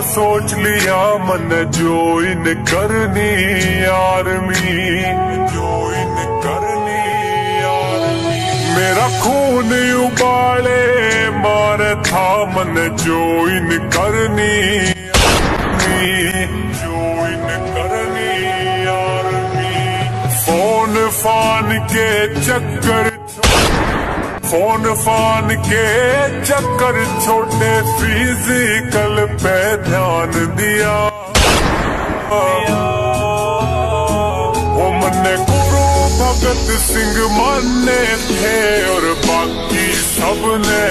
सोच लिया मन जो इन करनी आर्मी। जो इन करनी आर्मी। मेरा खून उबाले, मार था मन जो इन करनी जो इन करनी आर्मी। फ़ोन फान के चक्कर फ़ोन फान के चक्कर छोटे फ़िज़िकल पे ध्यान दिया। वो मन्ने गुरु भगत सिंह माने थे और बाकी सबने